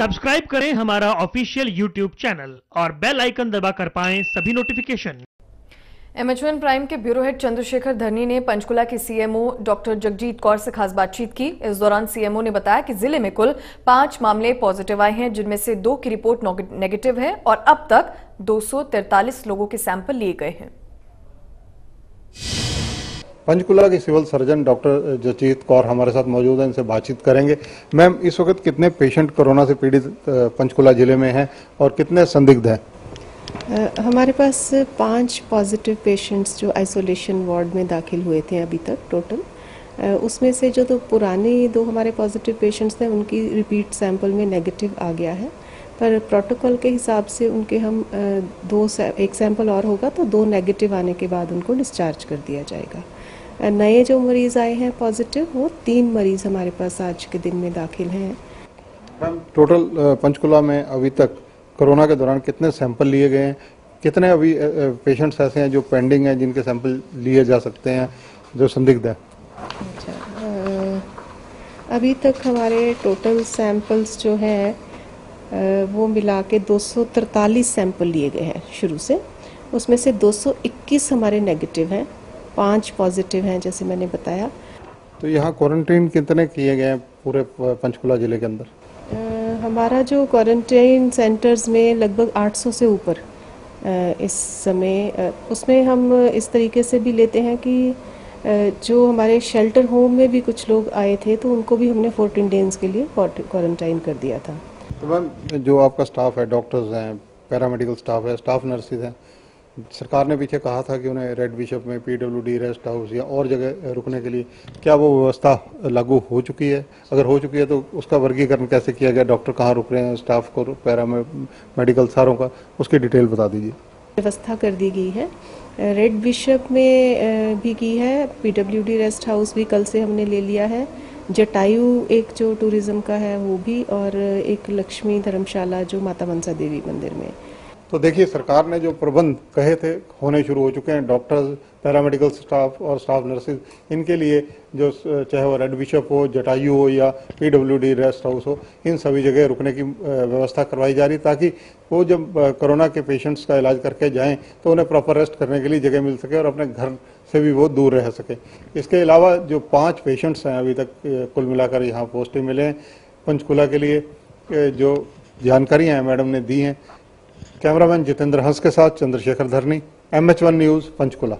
Subscribe करें हमारा official YouTube channel और बेल आइकन दबा कर पाएँ सभी नोटिफिकेशन एमएचवन प्राइम के ब्यूरो हेड चंद्रशेखर धरनी ने पंचकुला के सीएमओ डॉक्टर जगजीत कौर से खास बातचीत की। इस दौरान सीएमओ ने बताया कि ज़िले में कुल पाँच मामले पॉजिटिव आए हैं, जिनमें से दो की रिपोर्ट नेगेटिव है और अब तक दो लोगों के सैंपल लिए गए हैं। पंचकुला के civil surgeon doctor Jagjit Kaur हमारे साथ मौजूद हैं, इनसे बातचीत करेंगे। मैम, इस वक्त कितने पेशेंट कोरोना से पीड़ित पंचकुला ज़िले में हैं और कितने संदिग्ध हैं? हमारे पास पाँच पॉजिटिव पेशेंट्स जो आइसोलेशन वार्ड में दाखिल हुए थे अभी तक टोटल। उसमें से जो तो पुराने दो हमारे पॉजिटिव पेशेंट्स थे, उनकी रिपीट सैंपल में नेगेटिव आ गया है। पर प्रोटोकॉल के हिसाब से उनके हम दो एक सैंपल और होगा तो दो नेगेटिव आने के बाद उनको डिस्चार्ज कर दिया जाएगा। नए जो मरीज़ आए हैं पॉजिटिव वो तीन मरीज़ हमारे पास आज के दिन में दाखिल हैं। टोटल पंचकुला में अभी तक कोरोना के दौरान कितने सैंपल लिए गए हैं? कितने अभी पेशेंट्स ऐसे हैं जो पेंडिंग हैं जिनके सैंपल लिए जा सकते हैं जो संदिग्ध है? अच्छा अभी तक हमारे टोटल सैंपल्स जो हैं वो मिला के दो सैंपल लिए गए हैं शुरू से। उसमें से 221 हमारे नेगेटिव हैं। पाँच पॉजिटिव हैं जैसे मैंने बताया। तो यहाँ क्वारंटीन कितने किए गए हैं पूरे पंचकुला ज़िले के अंदर? हमारा जो क्वारंटाइन सेंटर्स में लगभग 800 से ऊपर इस समय उसमें हम इस तरीके से भी लेते हैं कि जो हमारे शेल्टर होम में भी कुछ लोग आए थे तो उनको भी हमने 14 डेज़ के लिए क्वारंटाइन कर दिया था। तो मैम जो आपका स्टाफ है डॉक्टर्स हैं पैरामेडिकल स्टाफ है स्टाफ नर्सिस हैं सरकार ने पीछे कहा था कि उन्हें रेड बिशप में पीडब्ल्यूडी रेस्ट हाउस या और जगह रुकने के लिए क्या वो व्यवस्था लागू हो चुकी है? अगर हो चुकी है तो उसका वर्गीकरण कैसे किया गया? डॉक्टर कहाँ रुक रहे हैं? स्टाफ को पैरा में, मेडिकल सारों का, उसकी डिटेल बता दीजिए। व्यवस्था कर दी गई है। रेड बिशप में भी की है पीडब्ल्यूडी रेस्ट हाउस भी कल से हमने ले लिया है। जटायु एक जो टूरिज़्म का है वो भी, और एक लक्ष्मी धर्मशाला जो माता मनसा देवी मंदिर में। तो देखिए, सरकार ने जो प्रबंध कहे थे, होने शुरू हो चुके हैं। डॉक्टर्स, पैरामेडिकल स्टाफ और स्टाफ नर्सेज इनके लिए जो चाहे वो रेड बिशप हो, जटायु हो या पीडब्ल्यूडी, रेस्ट हाउस हो, इन सभी जगह रुकने की व्यवस्था करवाई जा रही ताकि वो जब कोरोना के पेशेंट्स का इलाज करके जाएँ तो उन्हें प्रॉपर रेस्ट करने के लिए जगह मिल सके और अपने घर से भी वो दूर रह सके। इसके अलावा जो पाँच पेशेंट्स हैं, अभी तक कुल मिलाकर यहाँ पॉजिटिव मिले हैं। पंचकुला के लिए जो जानकारियाँ मैडम ने दी हैं कैमरामैन जितेंद्र हंस के साथ Chandrashekhar Dharni M H one news Panchkula.